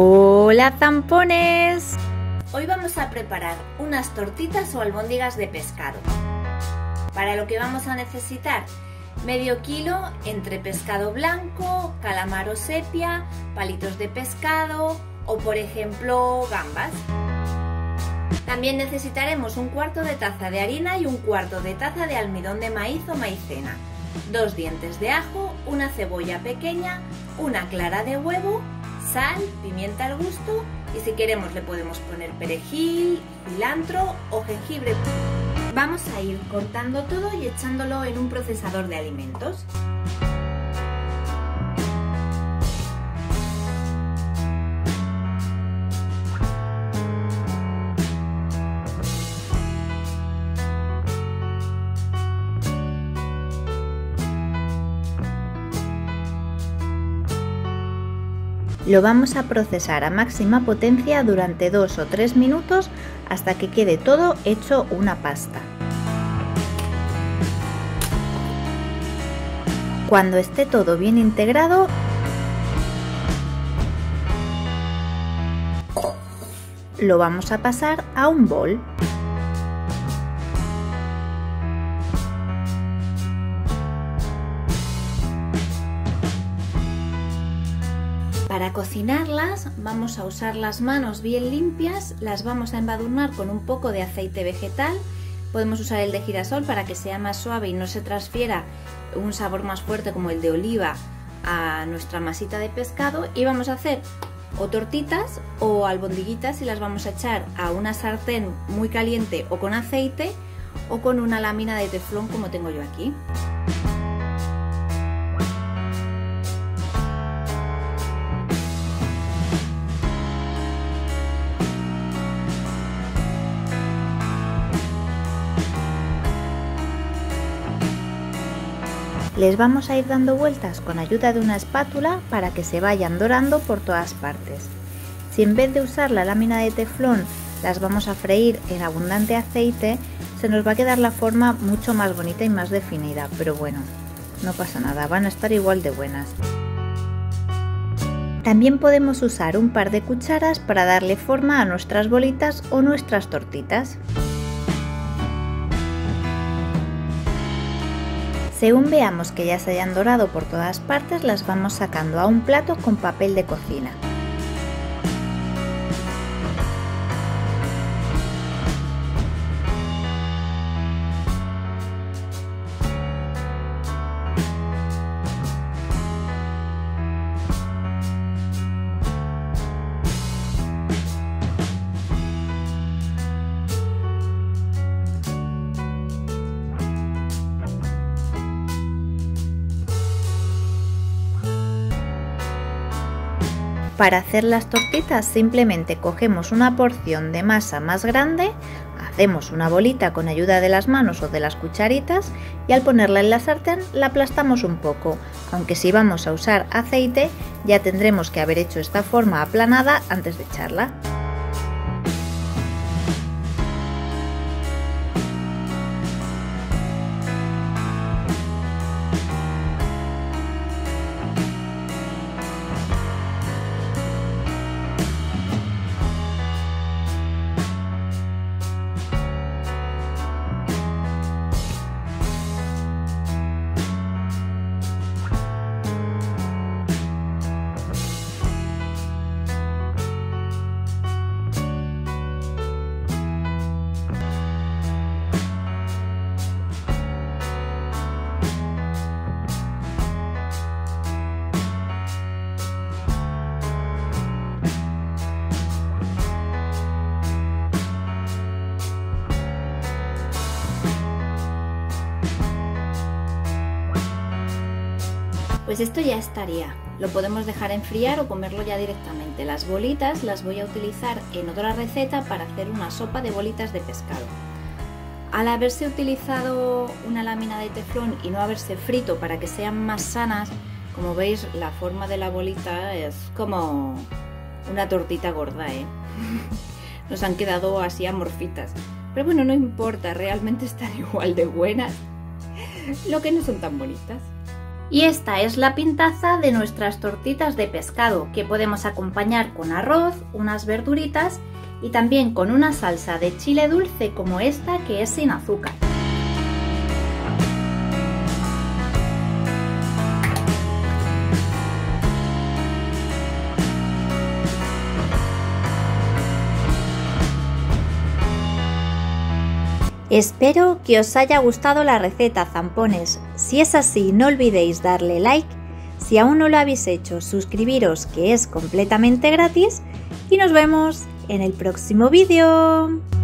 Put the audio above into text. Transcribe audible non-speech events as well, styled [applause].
Hola zampones. Hoy vamos a preparar unas tortitas o albóndigas de pescado. Para lo que vamos a necesitar medio kilo entre pescado blanco, calamar o sepia, palitos de pescado o por ejemplo gambas. También necesitaremos un cuarto de taza de harina y un cuarto de taza de almidón de maíz o maicena, dos dientes de ajo, una cebolla pequeña, una clara de huevo sal, pimienta al gusto y si queremos le podemos poner perejil, cilantro o jengibre. Vamos a ir cortando todo y echándolo en un procesador de alimentos. Lo vamos a procesar a máxima potencia durante 2 o 3 minutos hasta que quede todo hecho una pasta. Cuando esté todo bien integrado, lo vamos a pasar a un bol. Para cocinarlas vamos a usar las manos bien limpias, las vamos a embadurnar con un poco de aceite vegetal, podemos usar el de girasol para que sea más suave y no se transfiera un sabor más fuerte como el de oliva a nuestra masita de pescado y vamos a hacer o tortitas o albondiguitas y las vamos a echar a una sartén muy caliente o con aceite o con una lámina de teflón como tengo yo aquí. Les vamos a ir dando vueltas con ayuda de una espátula para que se vayan dorando por todas partes. Si en vez de usar la lámina de teflón las vamos a freír en abundante aceite, se nos va a quedar la forma mucho más bonita y más definida, pero bueno, no pasa nada, van a estar igual de buenas. También podemos usar un par de cucharas para darle forma a nuestras bolitas o nuestras tortitas. Según veamos que ya se hayan dorado por todas partes, las vamos sacando a un plato con papel de cocina. Para hacer las tortitas simplemente cogemos una porción de masa más grande, hacemos una bolita con ayuda de las manos o de las cucharitas y al ponerla en la sartén la aplastamos un poco, aunque si vamos a usar aceite ya tendremos que haber hecho esta forma aplanada antes de echarla. Pues esto ya estaría. Lo podemos dejar enfriar o comerlo ya directamente. Las bolitas las voy a utilizar en otra receta para hacer una sopa de bolitas de pescado. Al haberse utilizado una lámina de teflón y no haberse frito para que sean más sanas, como veis la forma de la bolita es como una tortita gorda, ¿eh? [laughs] Nos han quedado así amorfitas. Pero bueno, no importa, realmente están [laughs] igual de buenas. Lo que no son tan bonitas. Y esta es la pintaza de nuestras tortitas de pescado que podemos acompañar con arroz, unas verduritas y también con una salsa de chile dulce como esta que es sin azúcar. Espero que os haya gustado la receta zampones. Si es así, no olvidéis darle like. Si aún no lo habéis hecho, suscribiros que es completamente gratis. Y nos vemos en el próximo vídeo.